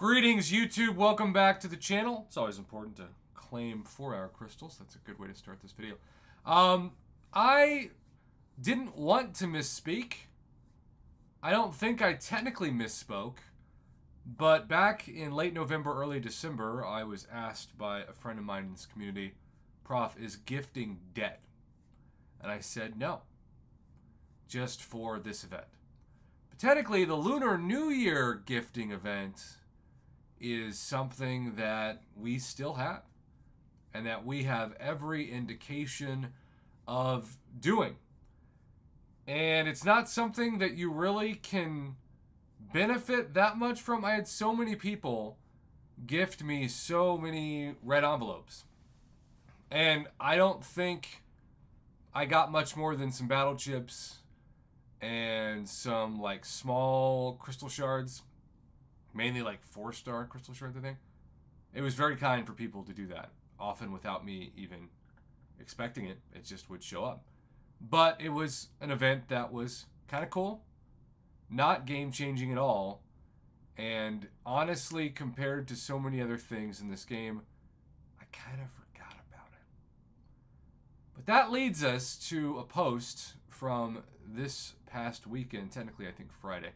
Greetings, YouTube. Welcome back to the channel. It's always important to claim four-hour crystals. That's a good way to start this video. Um, I didn't want to misspeak. I don't think I technically misspoke. But back in late November, early December, I was asked by a friend of mine in this community, Prof, is gifting dead? And I said no, just for this event. But technically, the Lunar New Year gifting event is something that we still have and that we have every indication of doing. And it's not something that you really can benefit that much from. I had so many people gift me so many red envelopes. And I don't think I got much more than some battle chips and some like small crystal shards. Mainly like four star crystal shards, I think. It was very kind for people to do that, often without me even expecting it. It just would show up. But it was an event that was kind of cool not game changing at all. And honestly, compared to so many other things in this game, I kind of forgot about it. But that leads us to a post from this past weekend, technically, I think Friday,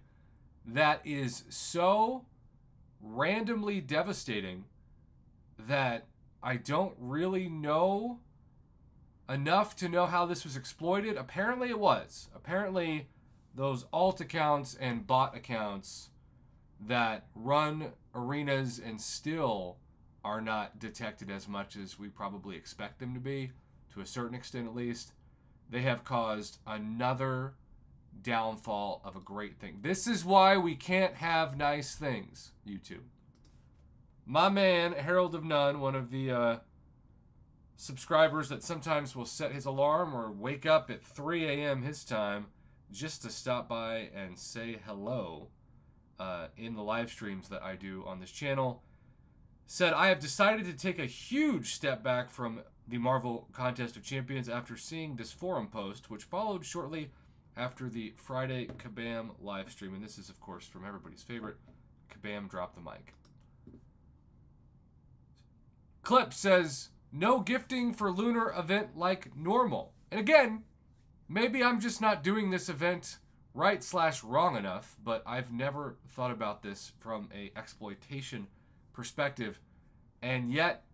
that is so randomly devastating that I don't really know enough to know how this was exploited. Apparently, it was. Apparently, those alt accounts and bot accounts that run arenas and still are not detected as much as we probably expect them to be, to a certain extent at least, they have caused another downfall of a great thing. This is why we can't have nice things, YouTube. My man, Herald of None, one of the uh, subscribers that sometimes will set his alarm or wake up at 3 a.m. his time just to stop by and say hello uh, in the live streams that I do on this channel, said, I have decided to take a huge step back from the Marvel Contest of Champions after seeing this forum post, which followed shortly after the Friday Kabam live stream. And this is, of course, from everybody's favorite Kabam Drop the Mic. Clip says, no gifting for lunar event like normal. And again, maybe I'm just not doing this event right slash wrong enough, but I've never thought about this from a exploitation perspective. And yet,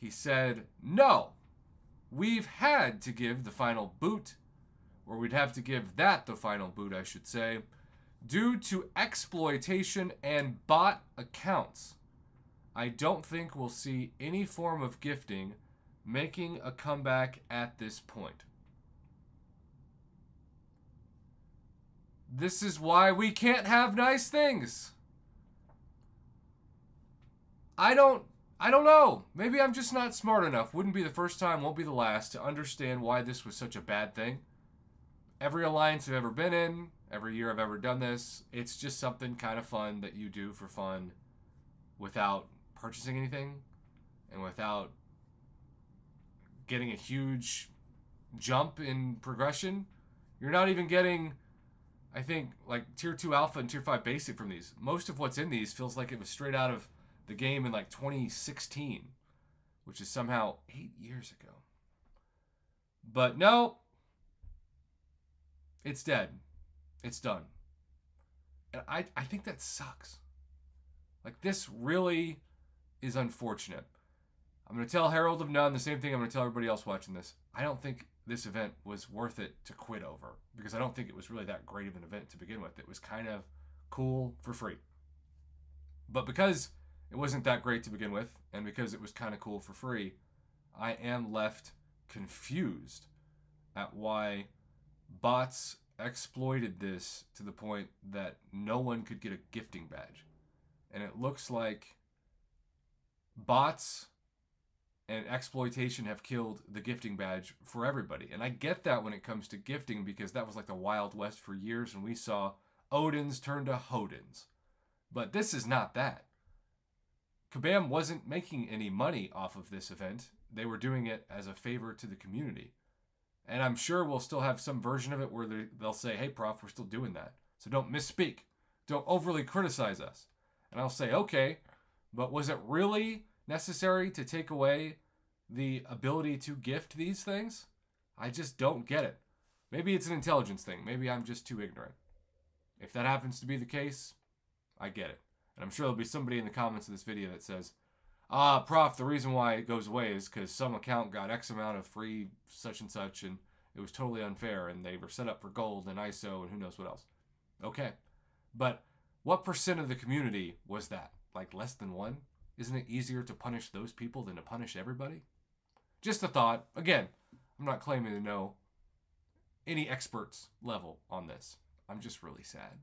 he said, no, we've had to give the final boot, or we'd have to give that the final boot, I should say, due to exploitation and bot accounts. I don't think we'll see any form of gifting making a comeback at this point. This is why we can't have nice things. I don't I don't know. Maybe I'm just not smart enough. Wouldn't be the first time, won't be the last to understand why this was such a bad thing. Every alliance I've ever been in, every year I've ever done this, it's just something kind of fun that you do for fun without purchasing anything and without getting a huge jump in progression. You're not even getting I think like tier 2 alpha and tier 5 basic from these. Most of what's in these feels like it was straight out of the game in like 2016, which is somehow 8 years ago. But no, it's dead. It's done. And I, I think that sucks. Like, this really is unfortunate. I'm going to tell Herald of None the same thing I'm going to tell everybody else watching this. I don't think this event was worth it to quit over because I don't think it was really that great of an event to begin with. It was kind of cool for free. But because it wasn't that great to begin with, and because it was kind of cool for free, I am left confused at why bots exploited this to the point that no one could get a gifting badge. And it looks like bots and exploitation have killed the gifting badge for everybody. And I get that when it comes to gifting because that was like the Wild West for years and we saw Odins turn to Hodins. But this is not that. Kabam wasn't making any money off of this event. They were doing it as a favor to the community. And I'm sure we'll still have some version of it where they, they'll say, hey, Prof, we're still doing that. So don't misspeak. Don't overly criticize us. And I'll say, okay, but was it really necessary to take away the ability to gift these things? I just don't get it. Maybe it's an intelligence thing. Maybe I'm just too ignorant. If that happens to be the case, I get it. And I'm sure there'll be somebody in the comments of this video that says, ah, prof, the reason why it goes away is because some account got X amount of free such and such and it was totally unfair and they were set up for gold and ISO and who knows what else. Okay. But what percent of the community was that? Like less than one? Isn't it easier to punish those people than to punish everybody? Just a thought. Again, I'm not claiming to know any experts level on this. I'm just really sad.